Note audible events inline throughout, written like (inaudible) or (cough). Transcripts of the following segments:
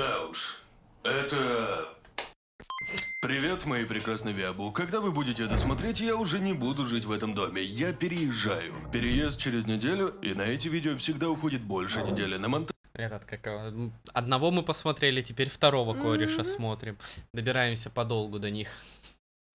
Да уж. Это... Привет, мои прекрасные Виабу. Когда вы будете это смотреть, я уже не буду жить в этом доме. Я переезжаю. Переезд через неделю, и на эти видео всегда уходит больше недели на монтаж. Этот, как Одного мы посмотрели, теперь второго кореша смотрим. Добираемся подолгу до них.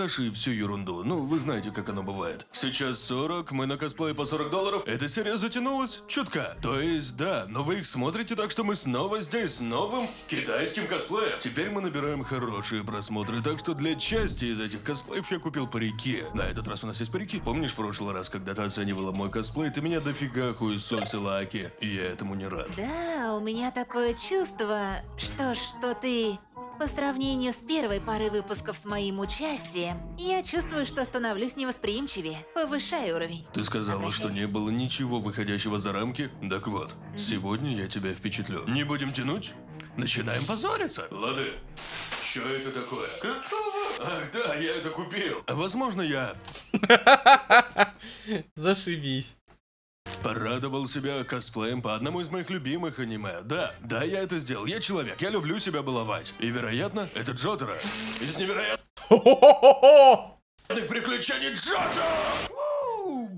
И всю ерунду. Ну, вы знаете, как оно бывает. Сейчас 40, мы на косплее по 40 долларов. Эта серия затянулась чутка. То есть, да, но вы их смотрите, так что мы снова здесь с новым китайским косплеем. Теперь мы набираем хорошие просмотры, так что для части из этих косплеев я купил парики. На этот раз у нас есть парики. Помнишь прошлый раз, когда ты оценивала мой косплей, ты меня дофига хуесосила, Аки, и я этому не рад. Да, у меня такое чувство, что что ты... По сравнению с первой парой выпусков с моим участием, я чувствую, что становлюсь невосприимчивее, повышаю уровень. Ты сказала, что не было ничего выходящего за рамки? Так вот, сегодня я тебя впечатлю. Не будем тянуть? Начинаем позориться. Лады. Что это такое? Какого? Ах, да, я это купил. Возможно, я (laughs) Зашибись. Порадовал себя косплеем по одному из моих любимых аниме. Да, да, я это сделал. Я человек, я люблю себя баловать. И, вероятно, это Джотера из невероятных приключений Джоджо!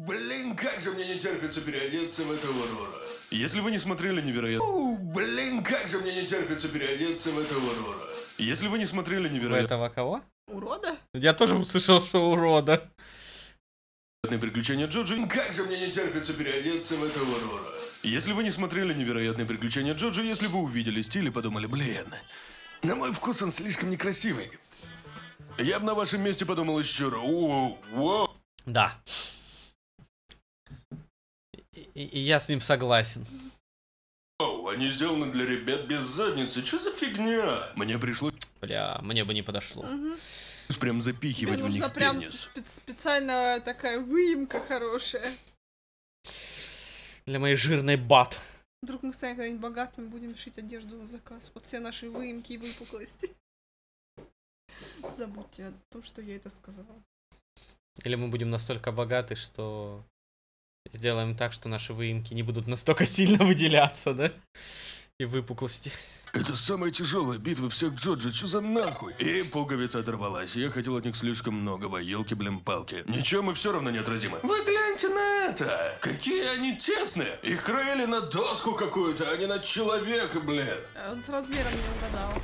Блин, как же мне не терпится переодеться в этого Рора. Если вы не смотрели невероятно... Блин, как же мне не терпится переодеться в этого Рора. Если вы не смотрели невероятно... этого кого? Урода? Я тоже услышал, что урода. Невероятные приключения Джоджо. Как же мне не терпится переодеться в этого Рора. Если вы не смотрели невероятные приключения Джоджо, если вы увидели стиль и подумали, блин, на мой вкус он слишком некрасивый. Я бы на вашем месте подумал еще раз. Да. И, и- я с ним согласен. Оу, они сделаны для ребят без задницы. Что за фигня? Мне пришлось Бля, мне бы не подошло. (laughs) прям запихивать в нужна них прям пенис. спе- специальная такая выемка хорошая. Для моей жирной бат. Вдруг мы станем когда-нибудь богатыми, будем шить одежду на заказ. Вот все наши выемки и выпуклости. (laughs) Забудьте о том, что я это сказала. Или мы будем настолько богаты, что сделаем так, что наши выемки не будут настолько сильно выделяться, да? И выпуклости. Это самая тяжелая битва всех Джоджо, что за нахуй? И пуговица оторвалась, я хотел от них слишком многого, елки блин палки. Ничего, мы все равно неотразимы. Вы гляньте на это! Какие они тесные! Их краили на доску какую-то, а не на человека, блин! А Он с размером не угадал.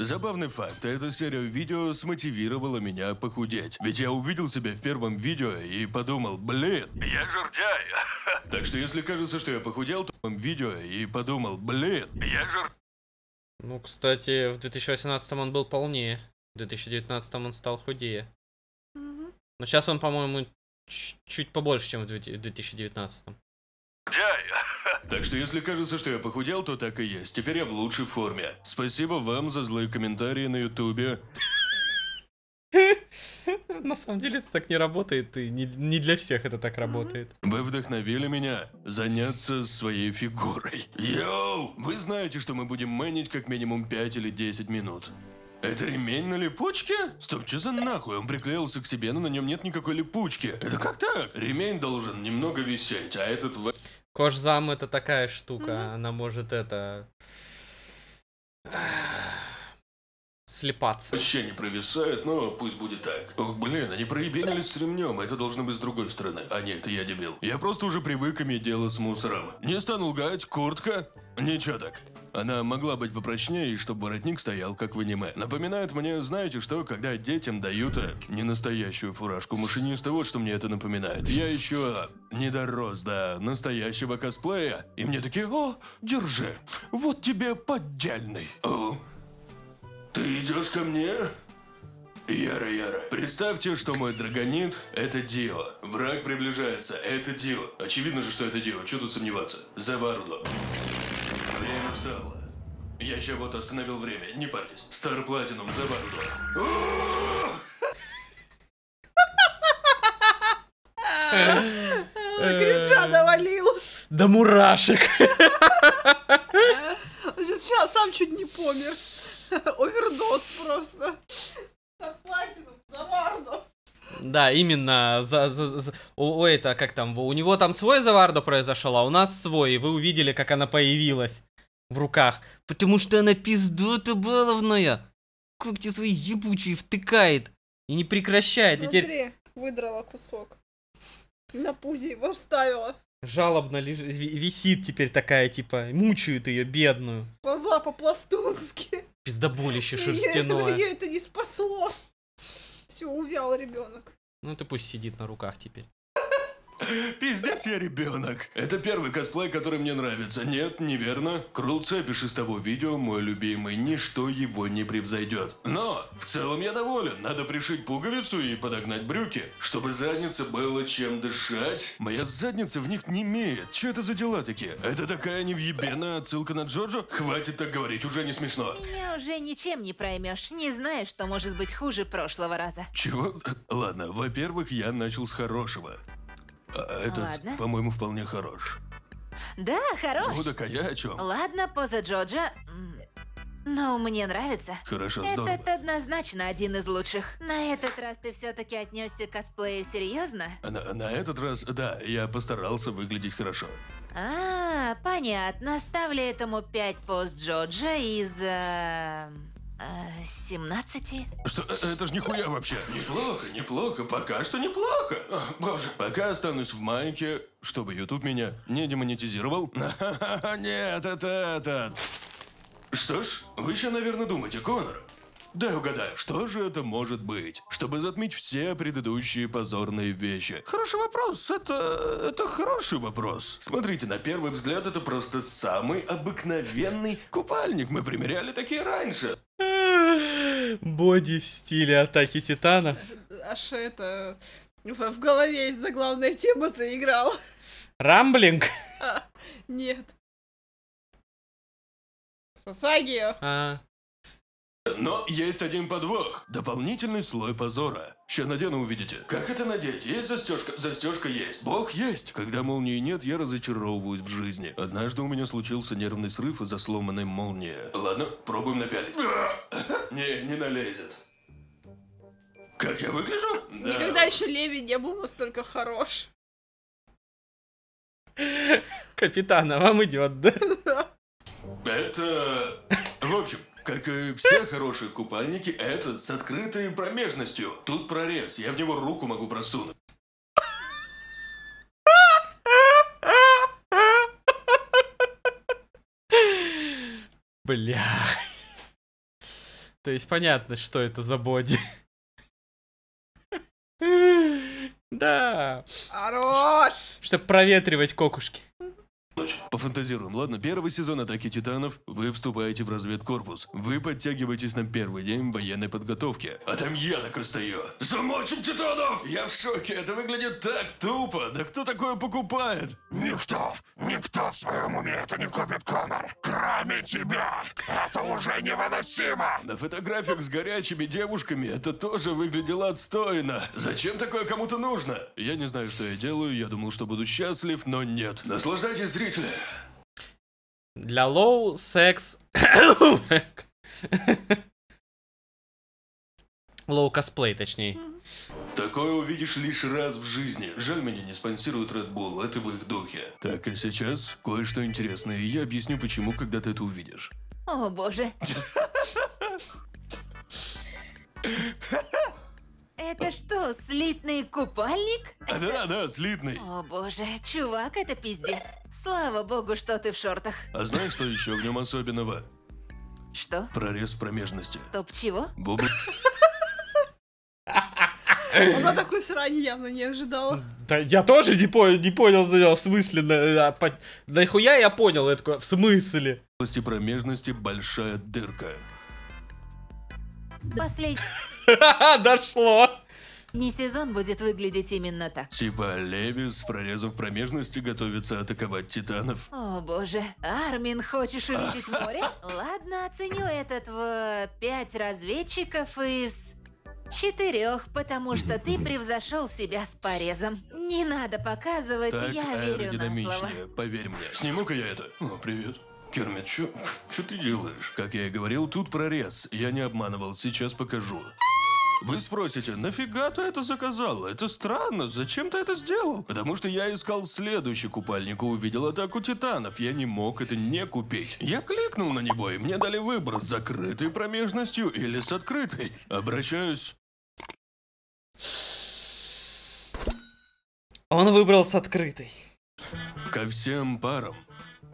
Забавный факт, эта серия видео смотивировала меня похудеть. Ведь я увидел себя в первом видео и подумал, блин, я жердяй. (laughs) Так что если кажется, что я похудел, то в первом видео и подумал, блин, я жир... Ну, кстати, в 2018 он был полнее. В 2019 он стал худее. Но сейчас он, по-моему, чуть побольше, чем в 2019. Так что если кажется, что я похудел, то так и есть. Теперь я в лучшей форме. Спасибо вам за злые комментарии на ютубе. На самом деле это так не работает, и не, не для всех это так работает. Вы вдохновили меня заняться своей фигурой. Йоу! Вы знаете, что мы будем мэнить как минимум 5 или 10 минут. Это ремень на липучке? Стоп, что за нахуй? Он приклеился к себе, но на нем нет никакой липучки. Это как так? Ремень должен немного висеть, а этот в... Кожзам это такая штука, она может это... Слепаться. вообще не провисает, но пусть будет так. Ох, блин, они проебенились с ремнем, это должно быть с другой стороны. А нет, это я дебил. Я просто уже привык иметь дело с мусором. Не стану лгать, куртка... Ничего так. Она могла быть попрочнее, и чтобы воротник стоял, как в аниме. Напоминает мне, знаете что, когда детям дают э, не настоящую фуражку машиниста, вот что мне это напоминает. Я еще не дорос до настоящего косплея, и мне такие, о, держи, вот тебе поддельный. О, ты идешь ко мне? Яра, Яра. Представьте, что мой драгонит — это Дио. Враг приближается, это Дио. Очевидно же, что это Дио, что тут сомневаться? Заварудо. Время встало. Я сейчас вот остановил время, не парьтесь. Стар Платинум, Заварудо. Кринжа навалил. Да мурашек! Сейчас сам чуть не помер. Овердоз просто. Так, платину, заварду. Да, именно. За, за- за- у, у это, как там, у него там свой завардо произошел, а у нас свой, и вы увидели, как она появилась. В руках. Потому что она пиздота баловная. Когти свои ебучие втыкает. И не прекращает. И теперь Смотри, выдрала кусок. На пузе его ставила. жалобно ви- висит теперь такая, типа, мучают ее, бедную. Ползла по-пластунски. Пиздоболище (laughs) Ее шерстяное. это не спасло. Все, увял ребенок. Ну ты пусть сидит на руках теперь. Пиздец, я ребенок. Это первый косплей, который мне нравится. Нет, неверно. Крул Цепиш из того видео мой любимый. Ничто его не превзойдет. Но в целом я доволен. Надо пришить пуговицу и подогнать брюки, чтобы заднице было чем дышать. Моя задница в них не имеет. Че это за дела такие? Это такая невъебенная отсылка на Джоджо? Хватит так говорить, уже не смешно. Меня уже ничем не проймешь. Не знаешь, что может быть хуже прошлого раза. Чего? Ладно, во-первых, я начал с хорошего. А этот, Ладно. по-моему, вполне хорош. Да, хорош. Ну так а я о чем? Ладно, поза Джоджа. м, Но мне нравится. Хорошо, здорово. Этот однозначно один из лучших. На этот раз ты все-таки отнесся к косплею серьезно? А На, на этот раз, да, я постарался выглядеть хорошо. А, понятно. Ставлю этому 5 пост Джоджа из... э, э, 17? Что, э, это ж нихуя вообще. Неплохо, неплохо, пока что неплохо. О, боже. Пока останусь в майке, чтобы YouTube меня не демонетизировал. (laughs) Нет, это этот. Что ж, вы еще, наверное, думаете, Конор. Дай угадаю, что же это может быть, чтобы затмить все предыдущие позорные вещи? Хороший вопрос, это... это хороший вопрос. Смотрите, на первый взгляд это просто самый обыкновенный купальник. Мы примеряли такие раньше. Боди в стиле атаки титанов. Аж это... В, в голове заглавная тема заиграла. Рамблинг. Нет. Сасагио. А, Но есть один подвох. Дополнительный слой позора. Ща надену, увидите. Как это надеть? Есть застежка? Застежка есть. Бог есть. Когда молнии нет, я разочаровываюсь в жизни. Однажды у меня случился нервный срыв из-за сломанной молнии. Ладно, пробуем напялить. (laughs) Не, не налезет. Как я выгляжу? Да. Никогда еще Леви не был настолько хорош. капитан, а вам идет, да? Это... В общем, как и все хорошие купальники, этот с открытой промежностью. Тут прорез, я в него руку могу просунуть. Бля. (laughs) То есть понятно, что это за боди. (laughs) Да. Хорош! Чтобы проветривать кокушки. Пофантазируем, ладно? Первый сезон «Атаки Титанов» вы вступаете в разведкорпус. Вы подтягиваетесь на первый день военной подготовки. А там я такой стою. Замочим Титанов! Я в шоке, это выглядит так тупо. Да кто такое покупает? Никто, никто в своем уме это не купит, Конор. Кроме тебя. Это уже невыносимо. На фотографиях с горячими девушками это тоже выглядело отстойно. Зачем такое кому-то нужно? Я не знаю, что я делаю, я думал, что буду счастлив, но нет. Наслаждайтесь, зрители. Для low секс... Low косплей, точнее. Такое увидишь лишь раз в жизни. Жаль, меня не спонсирует Red Bull, это в их духе. Так, а сейчас кое-что интересное, и я объясню, почему, когда ты это увидишь. О боже. (laughs) Это что, слитный купальник? А, да, да, слитный. О боже, чувак, это пиздец. Слава богу, что ты в шортах. А знаешь, что еще в нем особенного? Что? Прорез в промежности. Стоп, чего? Бубл... Она такой срань явно не ожидала. Да я тоже не, по- не понял, в смысле, на- а, по- нахуя я понял, такой, в смысле? В области промежности большая дырка. Последний (laughs) Дошло. сезон будет выглядеть именно так. Типа Леви с прорезом в промежности готовится атаковать титанов. О боже, Армин, хочешь увидеть море? Ладно, оценю этот в пять разведчиков из четырех, потому что ты (laughs) превзошел себя с порезом. Не надо показывать, Так я верю на слово. поверь мне. Сниму-ка я это. О, привет. Кермит, чё ты делаешь? Как я и говорил, тут прорез. Я не обманывал, сейчас покажу. Вы спросите, нафига ты это заказал? Это странно, зачем ты это сделал? Потому что я искал следующий купальник и увидел атаку титанов. Я не мог это не купить. Я кликнул на него, и мне дали выбор с закрытой промежностью или с открытой. Обращаюсь Он выбрал с открытой. ко всем парам.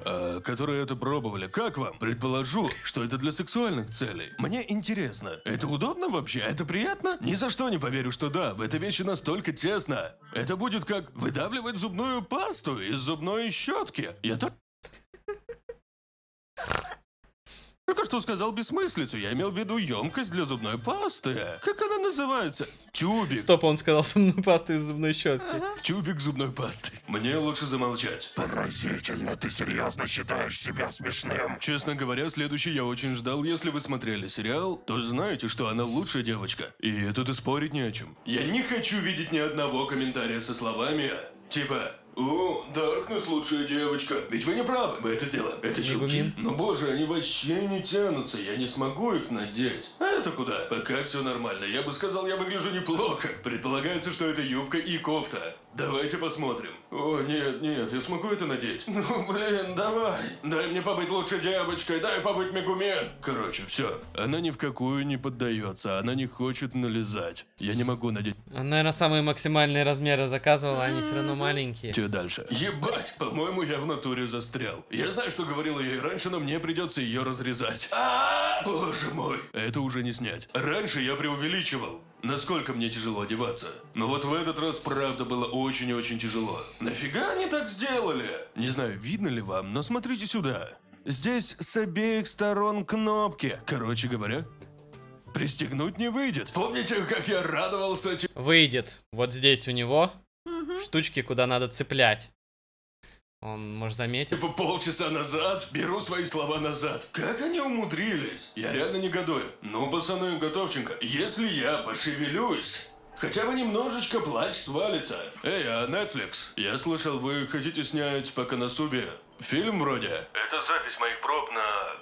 А, которые это пробовали. Как вам? Предположу, что это для сексуальных целей. Мне интересно, это удобно вообще? Это приятно? Ни за что не поверю, что да. В этой вещи настолько тесно. Это будет как выдавливать зубную пасту из зубной щетки. Я так... Только что сказал бессмыслицу. Я имел в виду емкость для зубной пасты. Как она называется? Тюбик. Стоп, он сказал зубную пасту из зубной щетки. Тюбик зубной пасты. Мне лучше замолчать. Поразительно, ты серьезно считаешь себя смешным? Честно говоря, следующий я очень ждал. Если вы смотрели сериал, то знаете, что она лучшая девочка. И тут и спорить не о чем. Я не хочу видеть ни одного комментария со словами типа «О, Даркнесс лучшая девочка». Ведь вы не правы, мы это сделаем. Это чулки. Ну боже, они вообще не тянутся, я не смогу их надеть. А это куда? Пока все нормально. Я бы сказал, я выгляжу неплохо. Предполагается, что это юбка и кофта. Давайте посмотрим. О, нет, нет, я смогу это надеть? Ну, блин, давай. Дай мне побыть лучшей девочкой, дай побыть Мегумен. Короче, все. Она ни в какую не поддается, она не хочет налезать. Я не могу надеть Он, наверное, самые максимальные размеры заказывал, а они все равно маленькие. Че дальше? Ебать, по-моему, я в натуре застрял. Я знаю, что говорил ей раньше, но мне придется ее разрезать. А, боже мой, это уже не снять. Раньше я преувеличивал. Насколько мне тяжело одеваться. Но вот в этот раз правда было очень и очень тяжело. Нафига они так сделали? Не знаю, видно ли вам, но смотрите сюда. Здесь с обеих сторон кнопки. Короче говоря, пристегнуть не выйдет. Помните, как я радовался Выйдет. Вот здесь у него штучки, куда надо цеплять. Он, может, заметит. Типа полчаса назад беру свои слова назад. Как они умудрились? Я реально негодую. Ну, пацаны, готовченко. Если я пошевелюсь, хотя бы немножечко плащ свалится. Эй, а Netflix? Я слышал, вы хотите снять по Коносубе фильм вроде? Это запись моих проб на...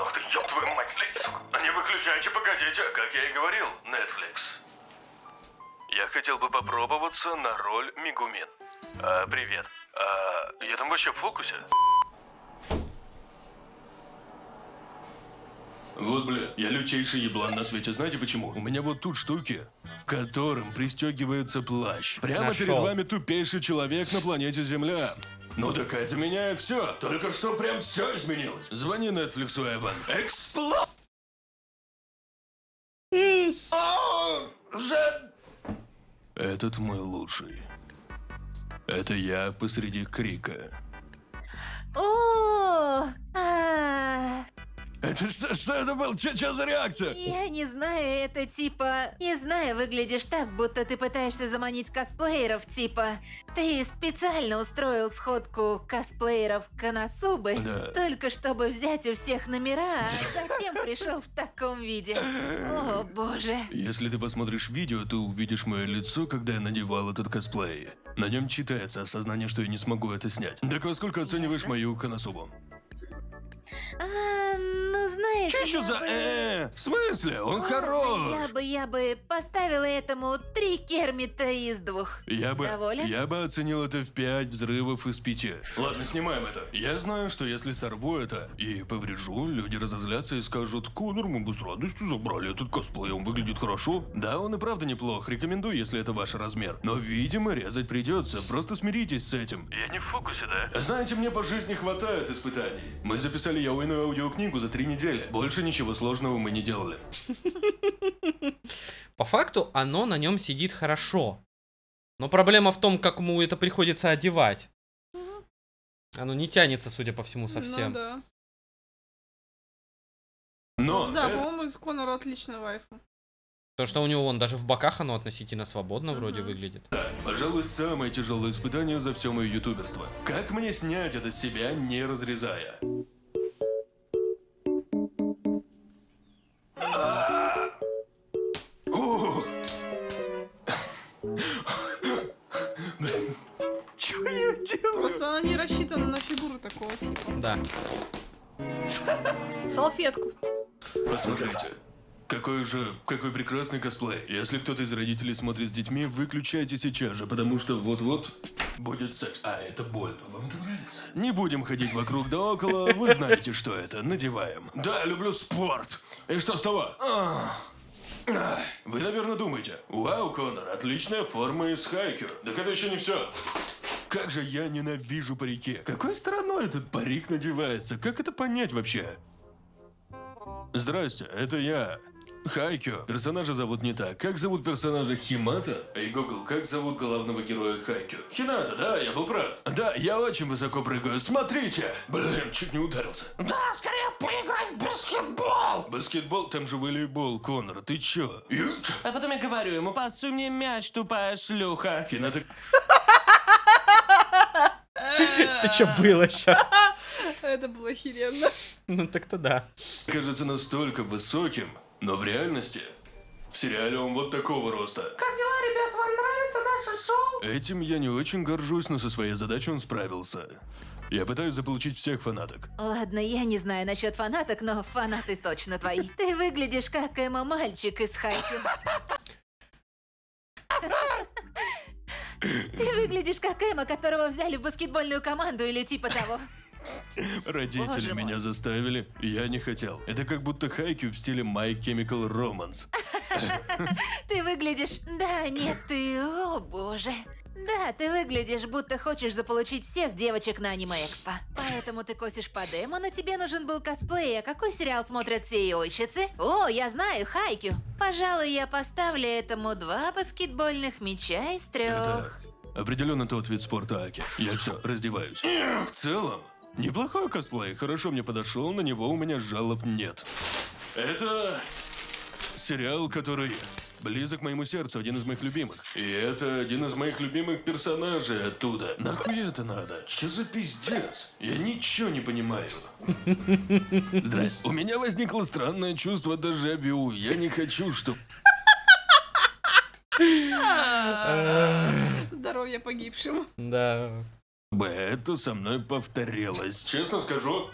Ох ты, ёб твою мать, блядь. Не выключайте, погодите. Как я и говорил, Netflix. Я хотел бы попробоваться на роль Мигумин. А, привет. А, я там вообще в фокусе? Вот, бля, я лютейший еблан на свете. Знаете почему? У меня вот тут штуки, которым пристегивается плащ. Прямо Нашел. перед вами тупейший человек на планете Земля. Ну так это меняет все. Только что прям все изменилось. Звони Netflix, Эван. Экспло... О, Жен- Этот мой лучший. Это я посреди крика. Это что, что это был? Че, за реакция? я не знаю, это типа... Не знаю, выглядишь так, будто ты пытаешься заманить косплееров, типа... Ты специально устроил сходку косплееров Коносубы, Да. только чтобы взять у всех номера, а затем (laughs) пришел в таком виде. О, боже. Если ты посмотришь видео, то увидишь мое лицо, когда я надевал этот косплей. На нем читается осознание, что я не смогу это снять. Так во сколько оцениваешь мою Коносубу? А, знаешь... Че еще за бы- э? В смысле? Он Ладно, хорош! Я бы, я бы поставила этому три кермита из двух. Я бы, Доволен? я бы оценил это в 5 взрывов из 5. Ладно, снимаем это. Я знаю, что если сорву это и поврежу, люди разозлятся и скажут, Конор, мы бы с радостью забрали этот косплей, он выглядит хорошо. Да, он и правда неплох, рекомендую, если это ваш размер. Но, видимо, резать придется, просто смиритесь с этим. Я не в фокусе, да? Знаете, мне по жизни хватает испытаний. Мы записали яуйную аудиокнигу за три недели. Больше ничего сложного мы не делали. (laughs) По факту оно на нем сидит хорошо. Но проблема в том, как ему это приходится одевать. Оно не тянется, судя по всему, совсем. Ну да. Но да, это- по-моему, из Конора отличная вайфа. Потому что у него вон даже в боках оно относительно свободно вроде Мгм. выглядит. Да, пожалуй, самое тяжелое испытание за все мое ютуберство. Как мне снять это с себя, не разрезая? Чё я делаю? Просто она не рассчитана на фигуру такого типа. Да. Салфетку. Посмотрите. Какой же, какой прекрасный косплей. Если кто-то из родителей смотрит с детьми, выключайте сейчас же, потому что вот-вот будет секс. А, это больно. Вам это нравится? Не будем ходить вокруг да около, вы знаете, что это. Надеваем. Да, люблю спорт. И что с того? Ах. Ах, Вы, наверное, думаете, вау, Конор, отличная форма из хайкю. Так это еще не все. Как же я ненавижу парики. Какой стороной этот парик надевается? Как это понять вообще? Здрасте, это я. Хайкю. Персонажа зовут не так. Как зовут персонажа Химата? Эй, Гугл, как зовут главного героя Хайкю? Хината, да, я был прав. Да, я очень высоко прыгаю. Смотрите! Блин, чуть не ударился. Да, скорее поиграй в баскетбол! Баскетбол, там же волейбол, Конор, ты чё? Ют. А потом я говорю ему, пасуй мне мяч, тупая шлюха. Хината... Это что было сейчас? Это было охеренно. Ну так-то да. кажется настолько высоким, но в реальности... В сериале он вот такого роста. Как дела, ребят? Вам нравится наше шоу? Этим я не очень горжусь, но со своей задачей он справился. Я пытаюсь заполучить всех фанаток. Ладно, я не знаю насчет фанаток, но фанаты точно твои. Ты выглядишь как эмо-мальчик из хайки. Ты выглядишь как Эмо, которого взяли в баскетбольную команду или типа того. Родители Боже мой. меня заставили, я не хотел. Это как будто хайкю в стиле My Chemical Romance. (laughs) Ты выглядишь... Да, нет, ты... О, боже. Да, ты выглядишь, будто хочешь заполучить всех девочек на аниме-экспо. Поэтому ты косишь по демо, но тебе нужен был косплей. А какой сериал смотрят все йойщицы? О, я знаю, Хайкю. Пожалуй, я поставлю этому два баскетбольных мяча из Это трех. определенно тот вид спорта Аки. Я все, раздеваюсь. В целом, неплохой косплей, хорошо мне подошел, на него у меня жалоб нет. Это сериал, который близок моему сердцу, один из моих любимых. И это один из моих любимых персонажей оттуда. Нахуй это надо? Что за пиздец? Я ничего не понимаю. Здрасте. У меня возникло странное чувство дежавю. Я не хочу, чтобы... Здоровья погибшим. Да. Бы это со мной повторилось. Честно скажу,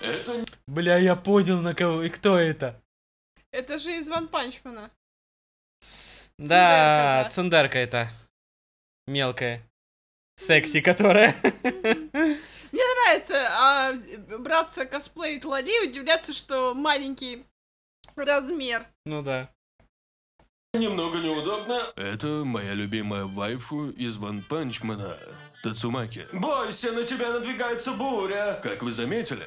это не Бля, я понял на кого и кто это. Это же из Ван Панчмана. Да, да. цундарка это. Мелкая. Секси, которая. (laughs) Мне нравится а, браться косплеить Лали и удивляться, что маленький размер. Ну да. немного неудобно. Это моя любимая вайфу из Ван Панчмана. Тацумаки. Бойся, на тебя надвигается буря. Как вы заметили,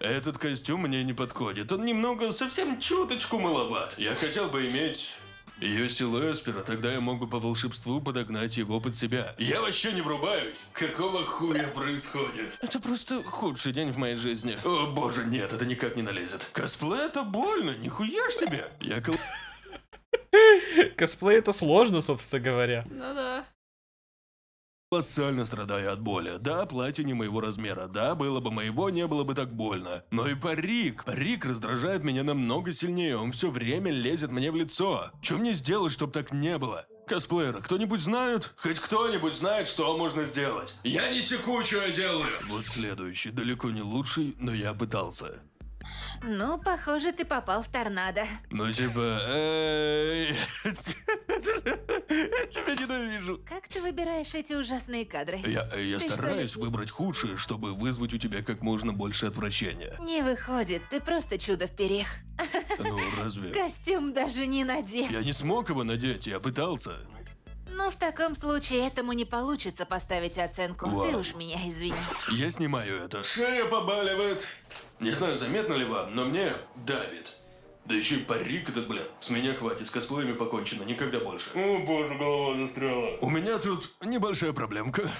этот костюм мне не подходит. Он немного, совсем чуточку маловат. Я хотел бы иметь ее силу Эспера, тогда я мог бы по волшебству подогнать его под себя. Я вообще не врубаюсь. Какого хуя происходит? Это просто худший день в моей жизни. О боже, нет, это никак не налезет. Косплей это больно, нихуя ж себе. Я кол... (laughs) Косплей это сложно, собственно говоря. Ну-да. Колоссально страдаю от боли. Да, платье не моего размера. Да, было бы моего, не было бы так больно. Но и парик. Парик раздражает меня намного сильнее. Он все время лезет мне в лицо. Что мне сделать, чтобы так не было? Косплееры, кто-нибудь знает? Хоть кто-нибудь знает, что можно сделать? Я не секу, что я делаю. Вот следующий. Далеко не лучший, но я пытался. Ну, похоже, ты попал в торнадо. Ну, типа, эй... (laughs) Я тебя ненавижу. Как ты выбираешь эти ужасные кадры? Я, я Ты что, стараюсь не- выбрать худшее, чтобы вызвать у тебя как можно больше отвращения. Не выходит, ты просто чудо в перьях. Ну, разве... (laughs) Костюм даже не надел. Я не смог его надеть, я пытался. Ну, в таком случае этому не получится поставить оценку. Вау. Ты уж меня извини. Я снимаю это. Шея побаливает. Не знаю, заметно ли вам, но мне давит. Да еще и парик этот, блин. С меня хватит, с косплеями покончено, никогда больше. О боже, голова застряла. У меня тут небольшая проблемка.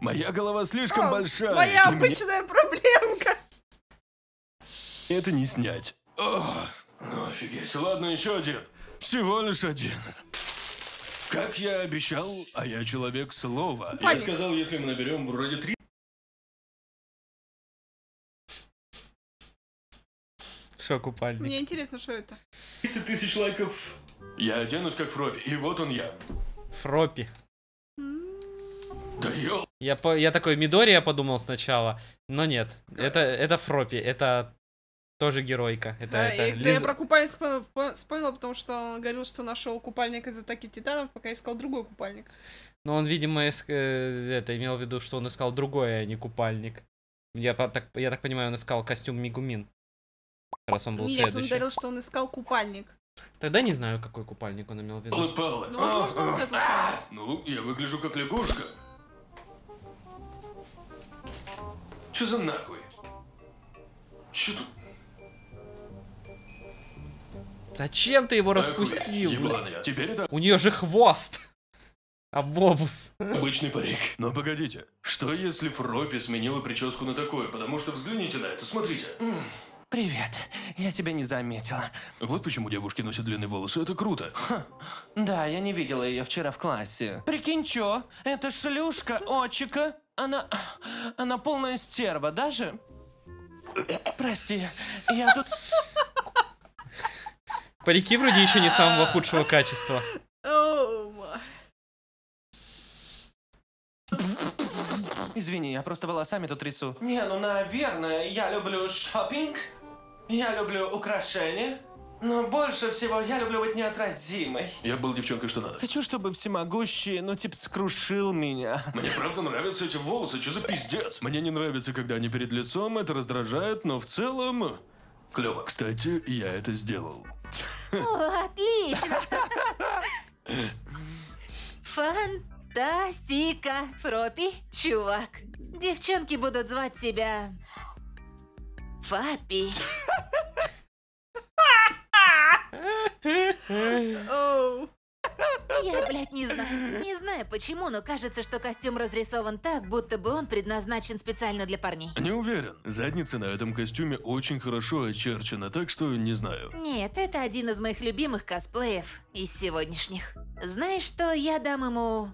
Моя голова слишком О, большая. Моя и мне обычная проблемка. это не снять. О, ну офигеть. Ладно, еще один. Всего лишь один. Как я обещал, а я человек слова. Я сказал, если мы наберем вроде три Шо, купальник. Мне интересно, что это. 30 тысяч лайков. Я оденусь как Фропи, и вот он я. Фропи. Да ел... Я, по, я такой, Мидори я подумал сначала, но нет. Это, это Фропи, это Тоже геройка. Это, Да, это и- да, я Лиз- про купальник вспомнила, вспомнила, потому что он говорил, что нашел купальник из атаки титанов, пока искал другой купальник. Но он, видимо, иск- э, это имел в виду, что он искал другой, а не купальник. Я, так, я так понимаю, он искал костюм Мигумин. Раз он был Нет, он следующий. говорил, что он искал купальник. Тогда не знаю, какой купальник он имел в виду. Палы-палы. Ну, возможно, вот эту самую. Ну, я выгляжу как лягушка. Чё за нахуй? Чё тут? Зачем ты его распустил? Еблан я. Теперь это У нее же хвост. (laughs) А бобус. обычный парик. Но погодите, что если Фропи сменила прическу на такое? Потому что взгляните на это, смотрите. Привет. Я тебя не заметила. Вот почему девушки носят длинные волосы, это круто. Да, я не видела ее вчера в классе. Прикинь, чё? Это шлюшка, очика. Она... Она полная стерва, даже... Прости, я тут... Парики вроде еще не самого худшего качества. Извини, я просто волосами тут трясу. Не, ну, наверное, я люблю шопинг. Я люблю украшения. Но больше всего я люблю быть неотразимой. Я был девчонкой, что надо. Хочу, чтобы всемогущий, ну, типа, скрушил меня. Мне правда нравятся эти волосы, что за пиздец? Мне не нравится, когда они перед лицом, это раздражает, но в целом... Клево. Кстати, я это сделал. О, отлично! Фантастика! Фропи, чувак. Девчонки будут звать тебя... Оу. Я, блядь, не знаю. Не знаю почему, но кажется, что костюм разрисован так, будто бы он предназначен специально для парней. Не уверен. Задница на этом костюме очень хорошо очерчена, так что не знаю. Нет, это один из моих любимых косплеев из сегодняшних. Знаешь что, я дам ему...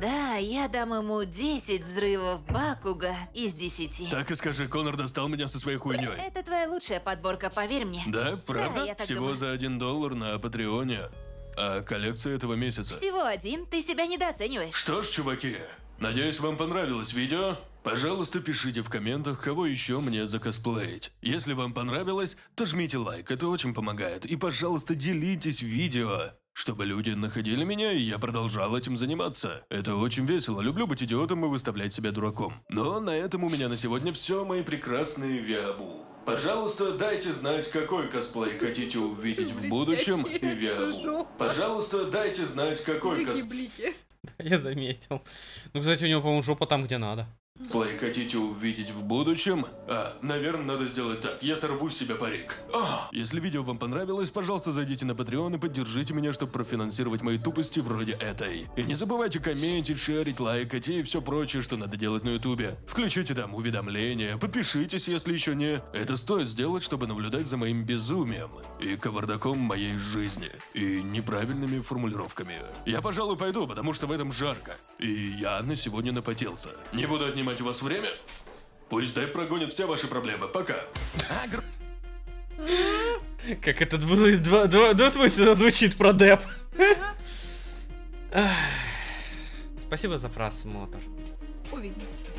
Да, я дам ему 10 взрывов Бакуга из 10. Так и скажи, Конор достал меня со своей хуйней. Это твоя лучшая подборка, поверь мне. Да, правда? так Всего думаю. за один доллар на Патреоне. А коллекция этого месяца. Всего один, ты себя недооцениваешь. Что ж, чуваки, надеюсь, вам понравилось видео. Пожалуйста, пишите в комментах, кого еще мне закосплеить. Если вам понравилось, то жмите лайк, это очень помогает. И, пожалуйста, делитесь видео, чтобы люди находили меня, и я продолжал этим заниматься. Это очень весело, люблю быть идиотом и выставлять себя дураком. Но на этом у меня на сегодня все, мои прекрасные виабу. Пожалуйста, дайте знать, какой косплей хотите увидеть в будущем Блестящая виабу. Пожалуйста, дайте знать, какой косплей... (laughs) Я заметил. Ну, кстати, у него, по-моему, жопа там, где надо. Плей хотите увидеть в будущем? А, наверное, надо сделать так. Я сорву с парик. А, если видео вам понравилось, пожалуйста, зайдите на Patreon и поддержите меня, чтобы профинансировать мои тупости вроде этой. И не забывайте комментить, шерить, лайкать и все прочее, что надо делать на ютубе. Включите там уведомления, подпишитесь, если еще не. Это стоит сделать, чтобы наблюдать за моим безумием и кавардаком моей жизни и неправильными формулировками. Я, пожалуй, пойду, потому что в этом жарко. И я на сегодня напотелся. Не буду отнимать у вас время. Пусть дай прогонит все ваши проблемы. Пока. Как это двусмысленно звучит про деп. Спасибо за просмотр. Увидимся.